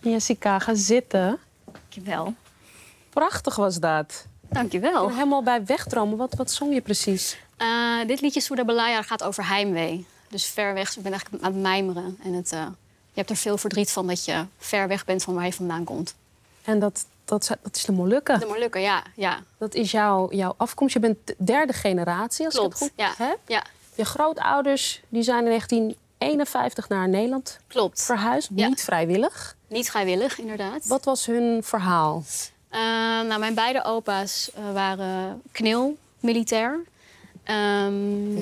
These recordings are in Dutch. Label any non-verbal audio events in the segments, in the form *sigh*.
Jessica, ga zitten. Dankjewel. Prachtig was dat. Ik Dankjewel. ben helemaal bij wegdromen. Wat, wat zong je precies? Eh, dit liedje Soeda Belaya gaat over heimwee. Dus ver weg. Ik ben eigenlijk aan het mijmeren. En het, eh, je hebt er veel verdriet van dat je ver weg bent van waar je vandaan komt. En dat, dat, is- dat is de Molukken. De Molukken, ja. ja. Dat is jouw, jouw afkomst. Je bent de derde generatie, als Klopt. ik het goed Ja. heb. ja, Je grootouders die zijn in 1951 naar Nederland klopt. verhuisd. Ja. Niet vrijwillig. Niet vrijwillig, inderdaad. Wat was hun verhaal? Eh, nou, mijn beide opa's eh, waren knil, militair. Ehm,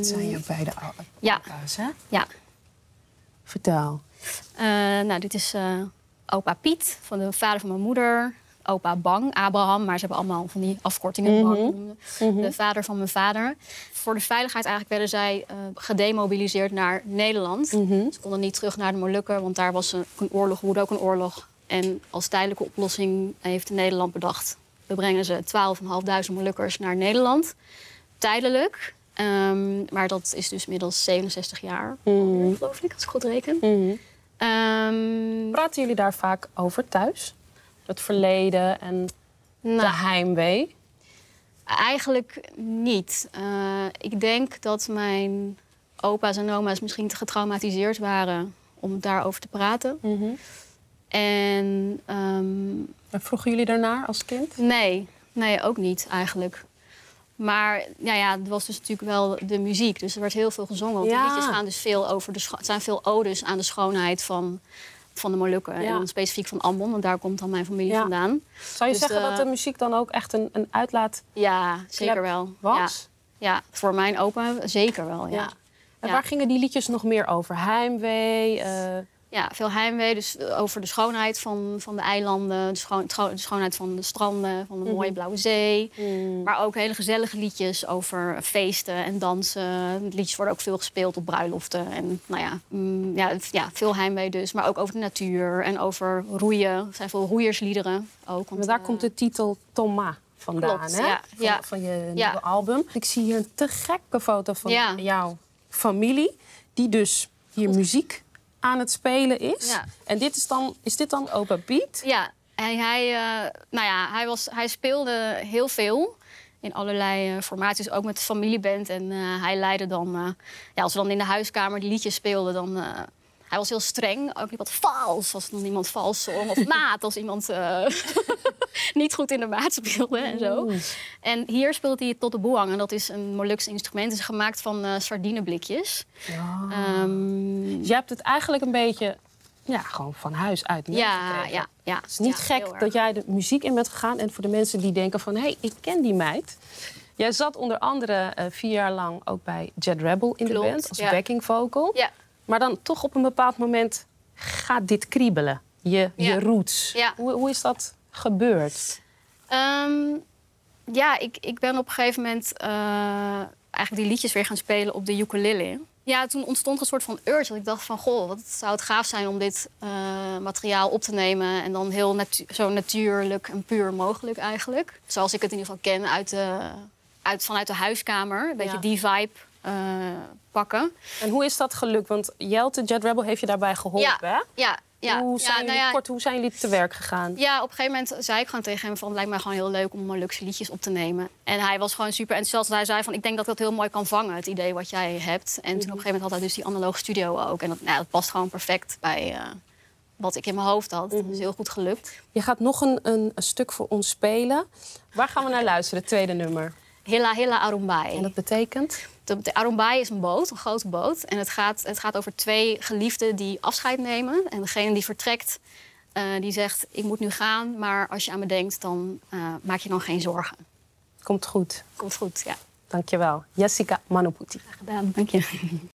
beide Ja, hè? ja. Vertel. Eh, nou, dit is eh, opa Piet, van de vader van mijn moeder. Opa Bang, Abraham, maar ze hebben allemaal van die afkortingen. Bang. De vader van mijn vader. Voor de veiligheid eigenlijk werden zij eh, gedemobiliseerd naar Nederland. Ze konden niet terug naar de Molukken, want daar was een, een oorlog, woedde ook een oorlog. En als tijdelijke oplossing heeft Nederland bedacht... we brengen ze 12.500 Molukkers naar Nederland. Tijdelijk. Ehm, maar dat is dus inmiddels 67 jaar, alweer, geloof ik, als ik goed reken. Ehm, Praten jullie daar vaak over thuis? Het verleden en de nou, heimwee? eigenlijk niet. Eh, ik denk dat mijn opa's en oma's misschien te getraumatiseerd waren om daarover te praten. En ehm, En Vroegen jullie daarnaar als kind? nee, nee, ook niet eigenlijk. Maar nou ja, het was dus natuurlijk wel de muziek. Dus er werd heel veel gezongen. Want Ja. die liedjes gaan dus veel over de Het zijn veel odes aan de schoonheid van, van de Molukken. Ja. En dan specifiek van Ambon, want daar komt dan mijn familie Ja. vandaan. Zou je Dus, zeggen eh, dat de muziek dan ook echt een, een uitlaat Ja, zeker wel. was? Ja. ja, voor mijn opa zeker wel. Ja. En waar gingen die liedjes nog meer over? Heimwee? Eh, veel heimwee. Dus eh, over de schoonheid van, van de eilanden, de, schoon- scho- de schoonheid van de stranden, van de mooie blauwe zee. Maar ook hele gezellige liedjes over feesten en dansen. Liedjes worden ook veel gespeeld op bruiloften. En nou ja, mm, ja, ja, veel heimwee dus. Maar ook over de natuur en over roeien. Er zijn veel roeiersliederen ook. Want, maar daar eh, komt de titel Thomas vandaan, klopt, hè? ja, Van, ja. van je Ja. nieuwe album. Ik zie hier een te gekke foto van Ja. jouw familie... die dus hier muziek aan het spelen is. Ja. En dit is, dan, is dit dan Opa Piet? Ja, en hij, eh, nou ja, hij, was, hij speelde heel veel in allerlei eh, formaties, ook met de familieband. En eh, hij leidde dan, ja, als we dan in de huiskamer die liedjes speelden, dan... hij was heel streng, ook niet wat vals, als dan iemand vals zong. Of maat, als iemand *laughs* niet goed in de maat speelde en zo. En hier speelt hij tot de boeang. En dat is een Molukse instrument. Het is gemaakt van sardineblikjes. Ehm, Dus je hebt het eigenlijk een beetje ja, gewoon van huis uit ja, ja, ja. Het is niet Ja, gek dat jij de muziek in bent gegaan. En voor de mensen die denken van, hé, hey, ik ken die meid. Jij zat onder andere eh, vier jaar lang ook bij Jet Rebel in Klopt, de band als ja. backing vocal. Ja, Maar dan toch op een bepaald moment gaat dit kriebelen. Je, je roots. Ja. Hoe, hoe is dat gebeurd? Ehm, ja, ik, ik ben op een gegeven moment eh, eigenlijk die liedjes weer gaan spelen op de ukulele. Ja, toen ontstond er een soort van urge. Dat ik dacht van, goh, wat zou het gaaf zijn om dit eh, materiaal op te nemen. En dan heel natu- zo natuurlijk en puur mogelijk eigenlijk. Zoals ik het in ieder geval ken uit de, uit, vanuit de huiskamer. Een beetje Ja. die vibe eh, pakken. En hoe is dat gelukt? Want Jelte, Jet Rebel, heeft je daarbij geholpen, hè? Ja, ja. Hoe, ja, zijn nou jullie, ja, kort, hoe zijn jullie te werk gegaan? Ja, op een gegeven moment zei ik gewoon tegen hem van... het lijkt mij gewoon heel leuk om Molukse liedjes op te nemen. En hij was gewoon super enthousiast. Hij zei van, ik denk dat ik dat heel mooi kan vangen, het idee wat jij hebt. En toen op een gegeven moment had hij dus die analoge studio ook. En dat, nou, dat past gewoon perfect bij eh, wat ik in mijn hoofd had. Dat is heel goed gelukt. Je gaat nog een, een, een stuk voor ons spelen. Waar gaan we naar luisteren, het tweede nummer? Hilla Hilla Arumbai. En dat betekent? De, de Arumbai is een boot, een grote boot. En het gaat, het gaat over twee geliefden die afscheid nemen. En degene die vertrekt, eh, die zegt... ik moet nu gaan, maar als je aan me denkt... dan eh, maak je dan geen zorgen. Komt goed. Komt goed, ja. Dankjewel. Jessica Manoputi. Gedaan, dank je.